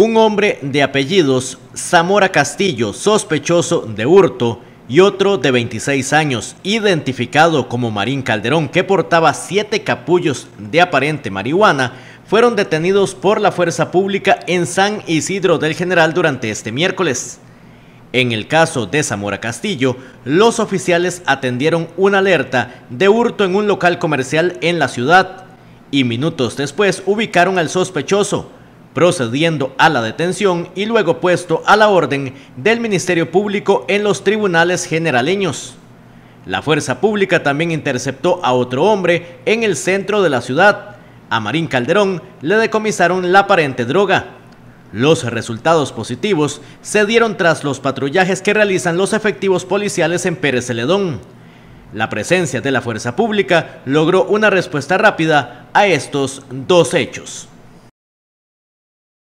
Un hombre de apellidos Zamora Castillo, sospechoso de hurto, y otro de 26 años, identificado como Marín Calderón, que portaba siete capullos de aparente marihuana, fueron detenidos por la fuerza pública en San Isidro del General durante este miércoles. En el caso de Zamora Castillo, los oficiales atendieron una alerta de hurto en un local comercial en la ciudad y minutos después ubicaron al sospechoso, procediendo a la detención y luego puesto a la orden del Ministerio Público en los tribunales generaleños. La fuerza pública también interceptó a otro hombre en el centro de la ciudad. A Marín Calderón le decomisaron la aparente droga. Los resultados positivos se dieron tras los patrullajes que realizan los efectivos policiales en Pérez Celedón. La presencia de la fuerza pública logró una respuesta rápida a estos dos hechos.